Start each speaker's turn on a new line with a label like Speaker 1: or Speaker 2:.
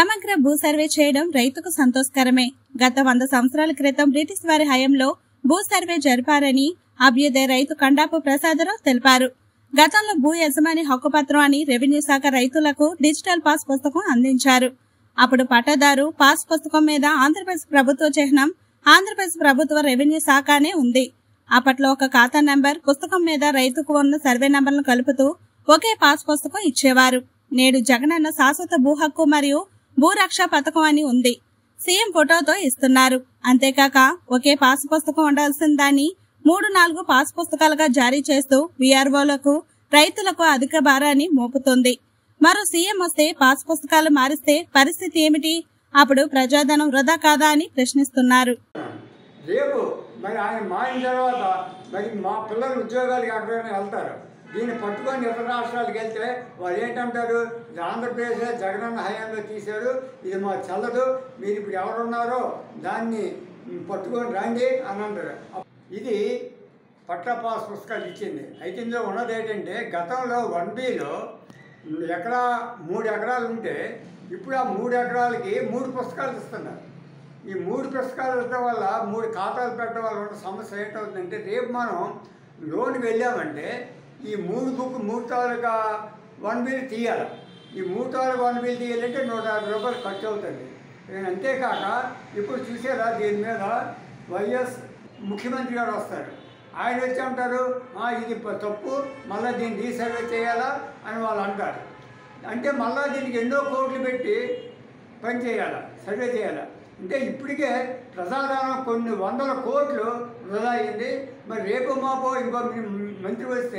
Speaker 1: సమగ్ర భూ సర్వే చేయడం రైతుకు సంతోషకరమే. గత వంద సంవత్సరాల క్రితం బ్రిటిష్ వారి హయాంలో భూ సర్వే జరిపారని అభ్యుదయ రైతు కండాపు ప్రసాదరావు తెలిపారు. గతంలో భూ యజమాని హక్కుపత్రం అని రెవెన్యూ శాఖ రైతులకు డిజిటల్ పాస్ పుస్తకం అందించారు. అప్పుడు పట్టదారు పాస్ పుస్తకం మీద ఆంధ్రప్రదేశ్ ప్రభుత్వ చిహ్నం ఆంధ్రప్రదేశ్ ప్రభుత్వ రెవెన్యూ శాఖనే ఉంది. అప్పట్లో ఒక ఖాతా నంబర్ పుస్తకం మీద రైతుకు ఉన్న సర్వే నంబర్లను కలుపుతూ ఒకే పాస్ పుస్తకం ఇచ్చేవారు. నేడు జగనన్న శాశ్వత భూ హక్కు మరియు భూరక్ష పథకం అని ఉంది. సీఎం ఫోటోతో ఇస్తున్నారు. అంతేకాక ఒకే పాస్ పుస్తకం ఉండాల్సిన దాన్ని మూడు నాలుగు పాస్ పుస్తకాలుగా జారీ చేస్తూ వీఆర్ఓలకు రైతులకు అధిక భారాన్ని మోపుతుంది. మరో సీఎం వస్తే పాస్ పుస్తకాలు మారిస్తే పరిస్థితి ఏమిటి? అప్పుడు ప్రజాధనం వృధా కాదా అని ప్రశ్నిస్తున్నారు.
Speaker 2: రేపు మరి ఆయన మారిన తర్వాత మరి మా పిల్లలు ఉద్యోగాలకు ఎక్కడైనా వెళ్తారు. దీన్ని పట్టుకొని ఇతర రాష్ట్రాలకు వెళ్తే వాళ్ళు ఏంటంటారు? ఆంధ్రప్రదేశ్లో జగనన్న హయాంలో తీశారు. ఇది మా చల్లదు. మీరు ఇప్పుడు ఎవరున్నారో దాన్ని పట్టుకొని రండి అని అంటారు. ఇది పట్ల పాస్ పుస్తకాలు ఇచ్చింది. అయితే ఇందులో ఉన్నది ఏంటంటే గతంలో వన్ బీలో ఎకరా మూడు ఎకరాలు ఉంటే ఇప్పుడు ఆ మూడు ఎకరాలకి మూడు పుస్తకాలు ఇస్తున్నారు. ఈ మూడు పుస్తకాలు ఇవ్వడం వల్ల మూడు ఖాతాలు పెట్టడం వల్ల ఉన్న సమస్య ఏంటవుతుందంటే రేపు మనం లోన్కి వెళ్ళామంటే ఈ మూడు బుక్ మూడు తాలూకా వన్ బిల్ తీయాలి. ఈ మూడు తాలూకా వన్ బిల్ తీయాలంటే నూట యాభై రూపాయలు ఖర్చు అవుతుంది. నేను అంతేకాక ఇప్పుడు చూసారా దీని మీద వైఎస్ ముఖ్యమంత్రి గారు వస్తారు. ఆయన వచ్చి అంటారు ఇది తప్పు. మళ్ళీ దీన్ని రీసర్వే చేయాలా? అని వాళ్ళు అంటారు. అంటే మళ్ళీ దీనికి ఎన్నో కోట్లు పెట్టి పని చేయాలా సర్వే చేయాలా? అంటే ఇప్పటికే ప్రజాదానం కొన్ని వందల కోట్లు వృధా అయింది. మరి రేపు మాపో ఇంకో మంత్రి వస్తే